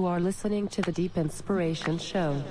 You are listening to the Deep Inspiration Show.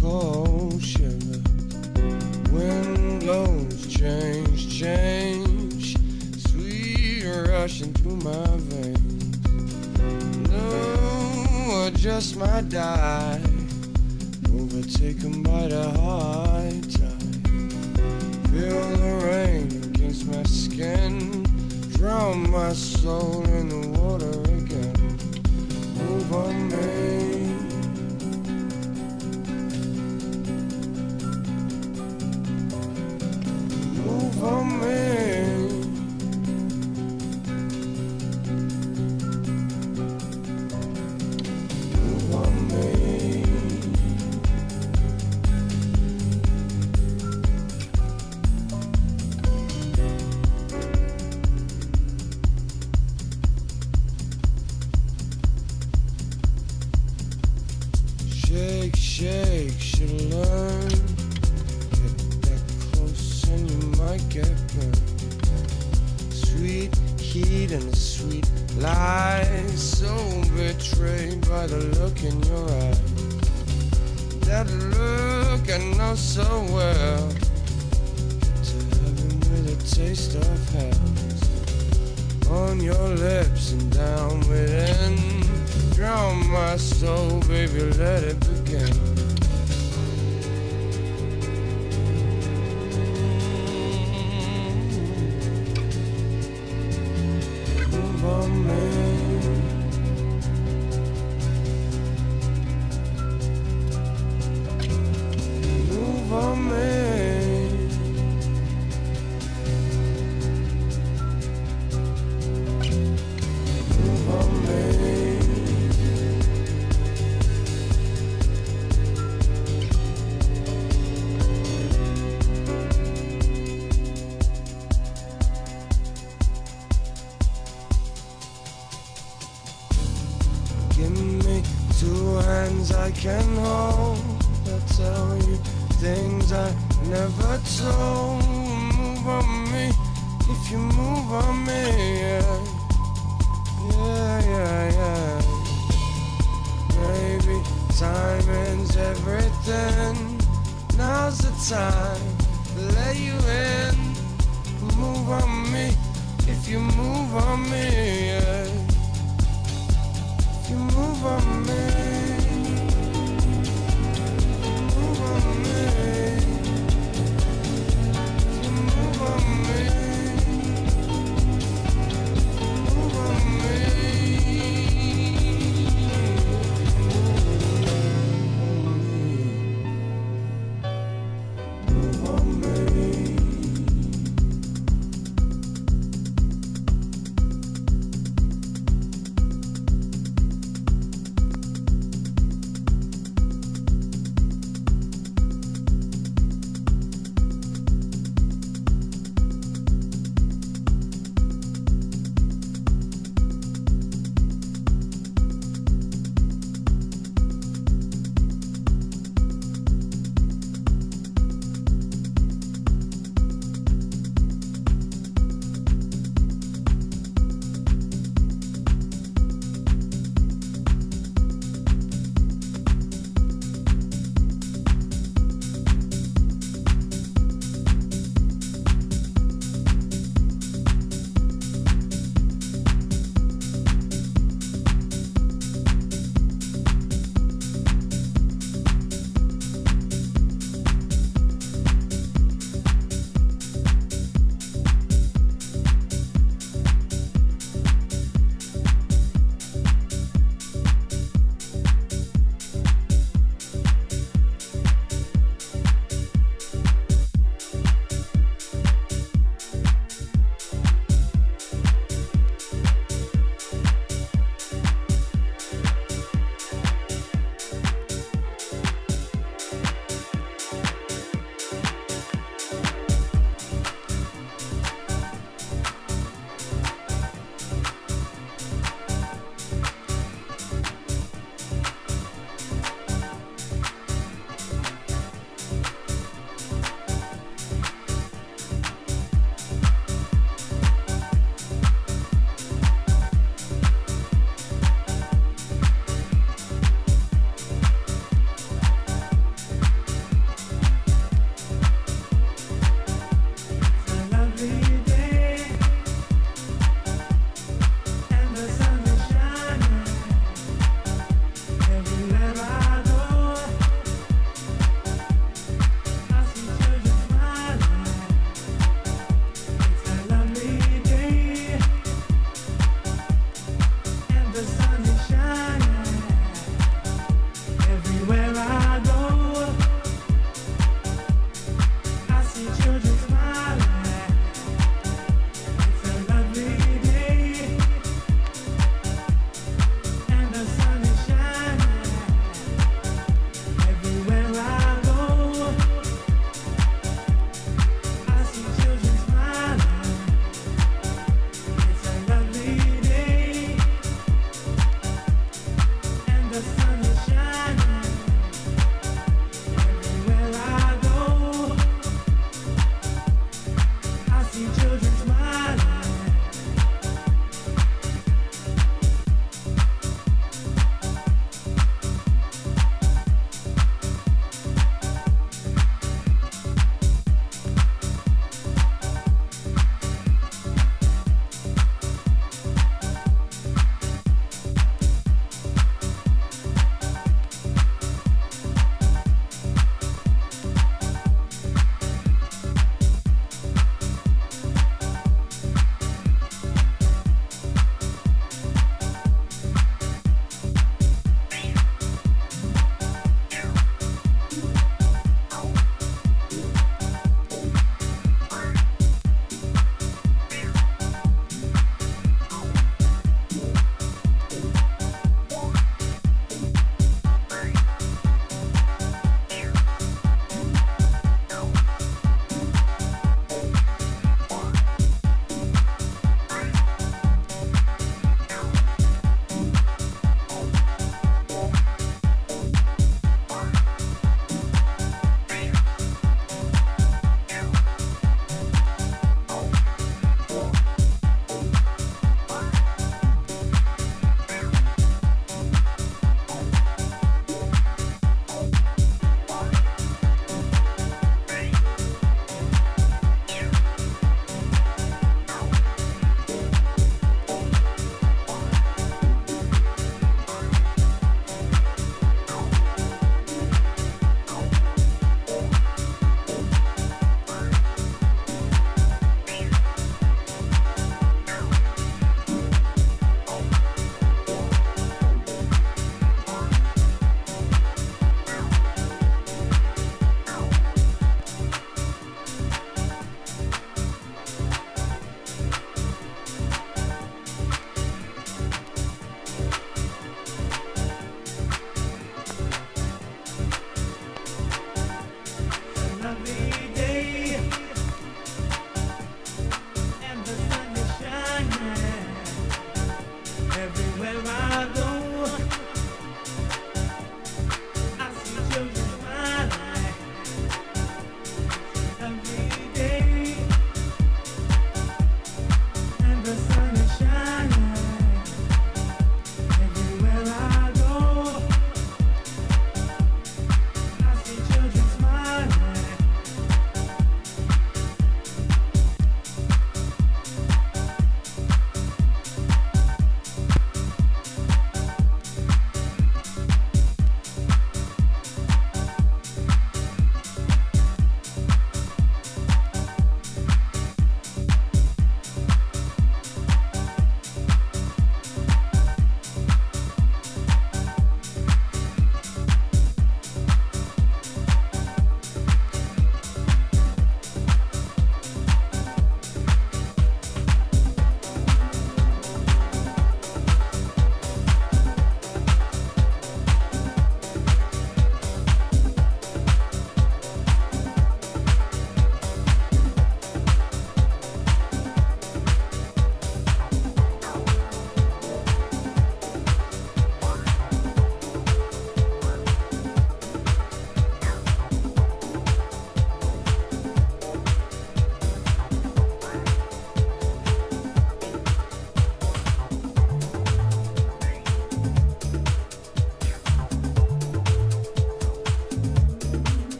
caution. Wind blows, change, change. Sweet rushing through my veins. No, I just might die. Overtaken by the high tide. Feel the rain against my skin. Drown my soul in the water again. Move on, man.